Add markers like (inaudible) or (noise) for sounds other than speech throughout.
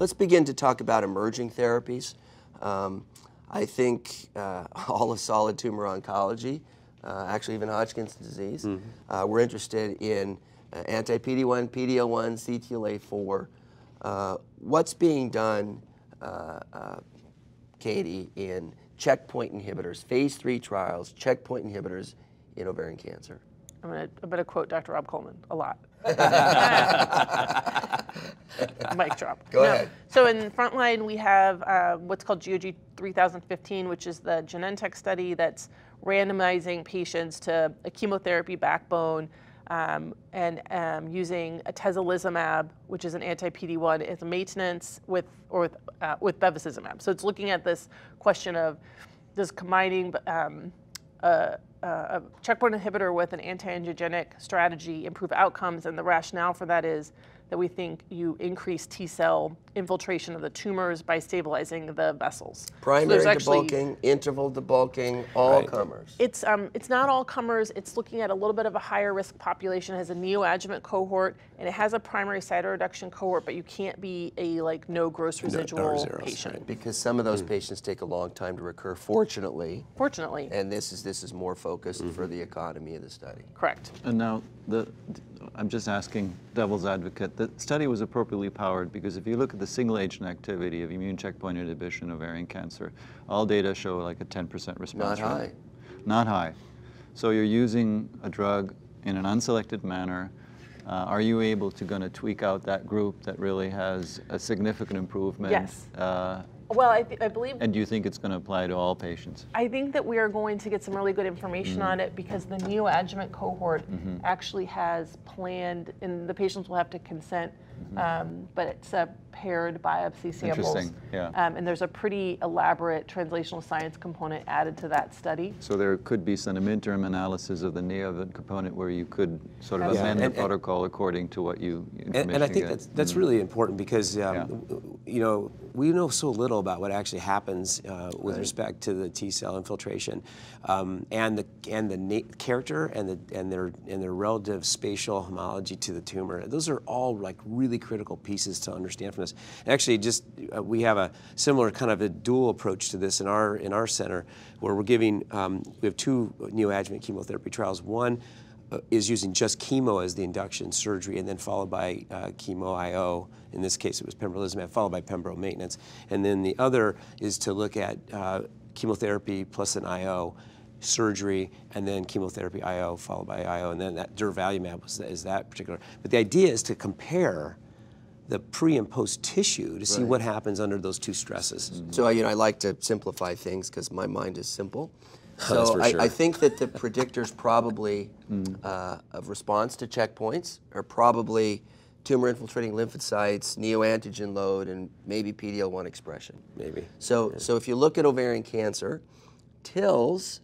let's begin to talk about emerging therapies. Um, I think uh, (laughs) all of solid tumor oncology, uh, actually even Hodgkin's disease, mm -hmm. we're interested in uh, anti-PD-1, PD-L1, CTLA-4. Uh, what's being done, Katie, in checkpoint inhibitors, phase three trials, checkpoint inhibitors in ovarian cancer? I'm going to quote Dr. Rob Coleman a lot. (laughs) (laughs) Mic drop. (laughs) Go no. ahead. So in frontline, we have uh, what's called GOG 3015, which is the Genentech study that's randomizing patients to a chemotherapy backbone um, and um, using atezolizumab, which is an anti-PD-1, as a maintenance with or with, uh, with bevacizumab. So it's looking at this question of does combining um, a, a checkpoint inhibitor with an anti-angiogenic strategy improve outcomes, and the rationale for that is that we think you increase T cell infiltration of the tumors by stabilizing the vessels. Primary so debulking, interval debulking, all right. comers. It's um, it's not all comers. It's looking at a little bit of a higher risk population. It has a neoadjuvant cohort and it has a primary cytoreduction cohort, but you can't be a like no gross residual no, no patient right. because some of those mm. patients take a long time to recur. Fortunately. Fortunately. And this is this is more focused mm -hmm. for the economy of the study. Correct. And now the I'm just asking devil's advocate. The study was appropriately powered because if you look at the single agent activity of immune checkpoint inhibition of ovarian cancer, all data show like a 10% response Not rate. high. Not high. So you're using a drug in an unselected manner. Uh, are you able to going to tweak out that group that really has a significant improvement? Yes. Uh, well, I, I, believe. And do you think it's going to apply to all patients? I think that we are going to get some really good information mm -hmm. on it because the neoadjuvant cohort mm -hmm. actually has planned, and the patients will have to consent Mm-hmm. Um, but it's a paired biopsy samples. Interesting, yeah. Um, and there's a pretty elaborate translational science component added to that study. So there could be some interim analysis of the neoadjuvant component where you could sort of yeah. amend and, the and, protocol according to what you and, and, I think that's, that's mm-hmm. really important because, um, yeah. You know, we know so little about what actually happens uh, with right. respect to the T cell infiltration um, and the and the character and the and their and their relative spatial homology to the tumor. Those are all like really critical pieces to understand from this. Actually, just uh, we have a similar kind of a dual approach to this in our in our center, where we're giving um, we have two neoadjuvant chemotherapy trials. One is using just chemo as the induction surgery, and then followed by uh, chemo IO. In this case, it was pembrolizumab, followed by pembro maintenance. And then the other is to look at uh, chemotherapy plus an IO surgery, and then chemotherapy IO followed by IO, and then that durvalumab was, is that particular. But the idea is to compare the pre and post tissue to see right. what happens under those two stresses. Mm -hmm. So you know, I like to simplify things because my mind is simple. (laughs) So I, sure. I, think that the predictors probably (laughs) mm. uh, of response to checkpoints are probably tumor infiltrating lymphocytes, neoantigen load, and maybe PD-L1 expression. Maybe. So, yeah. so if you look at ovarian cancer, TILs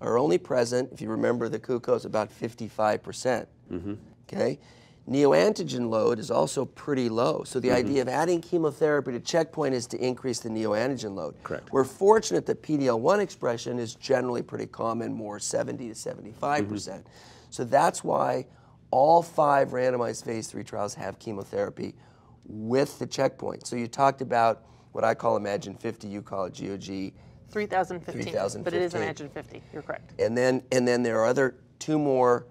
are only present, if you remember the KUCO is about 55%. Mm -hmm. Okay? Neoantigen load is also pretty low. So the mm -hmm. idea of adding chemotherapy to checkpoint is to increase the neoantigen load. Correct. We're fortunate that PD-L1 expression is generally pretty common, more 70 to 75%. mm -hmm. So that's why all five randomized phase three trials have chemotherapy with the checkpoint. So you talked about what I call IMagyn 50, you call it GOG 3015, 3015. but it is IMagyn 50. You're correct. And then, and then there are other two more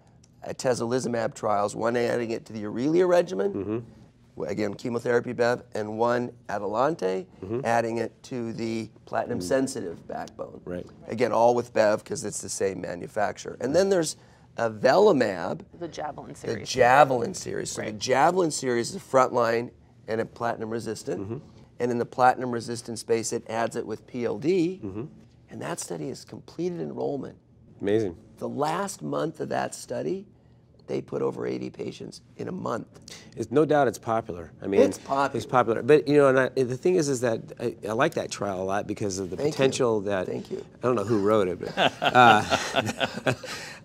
atezolizumab trials, one adding it to the Aurelia regimen, mm -hmm. again, chemotherapy Bev, and one ATALANTE, mm -hmm. adding it to the platinum sensitive backbone. Right. Again, all with Bev because it's the same manufacturer. And then there's avelumab. The Javelin series. The Javelin series. So right. the Javelin series is a frontline and a platinum resistant. Mm -hmm. And in the platinum resistant space, it adds it with PLD. Mm -hmm. And that study has completed enrollment. Amazing. The last month of that study, they put over 80 patients in a month. It's no doubt it's popular. I mean, it's popular. It's popular. But you know, and I, the thing is, is that I, I, like that trial a lot because of the Thank potential you. that. Thank you. I don't know who wrote it, but. (laughs) Uh, (laughs)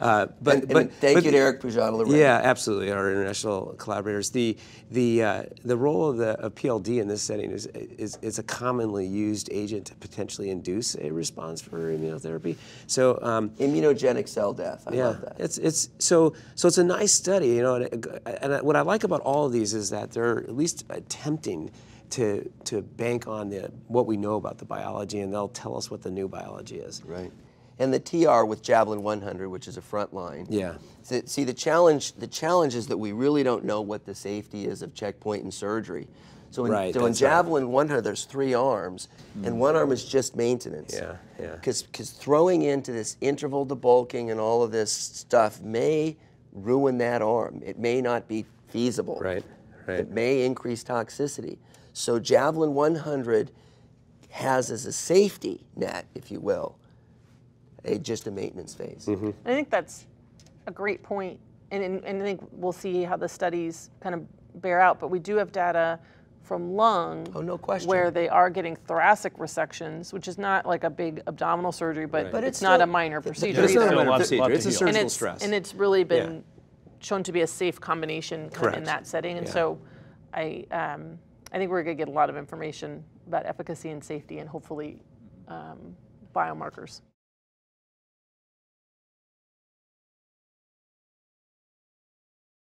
uh, but, and, but thank but, you to Eric Pujade. Yeah, absolutely. Our international collaborators. The the uh, the role of the of PLD in this setting is, is is a commonly used agent to potentially induce a response for immunotherapy. So um, immunogenic cell death. I yeah, love that. It's it's so so it's a nice study, you know, and, and what I like about all of these is that they're at least attempting to to bank on the what we know about the biology, and they'll tell us what the new biology is. Right. And the TR with Javelin 100, which is a front line. Yeah. See- the challenge, the challenge is that we really don't know what the safety is of checkpoint and surgery. So in, Right, so in that's right. Javelin 100, there's three arms, and mm. one arm is just maintenance. Yeah, yeah. Because throwing into this interval debulking and all of this stuff may ruin that arm. It may not be feasible. Right, right. It may increase toxicity. So Javelin 100 has as a safety net, if you will, a just a maintenance phase. Mm-hmm. I think that's a great point, and, and, and I think we'll see how the studies kind of bear out. But we do have data from lung, Oh, no question. where they are getting thoracic resections, which is not like a big abdominal surgery, but, Right. But it's, it's not a minor th- th- procedure. But it's not a either. Minor procedure. It's a surgical and it's, stress. And it's really been Yeah. shown to be a safe combination kind of in that setting. And Yeah. so I, um, I think we're going to get a lot of information about efficacy and safety and hopefully um, biomarkers.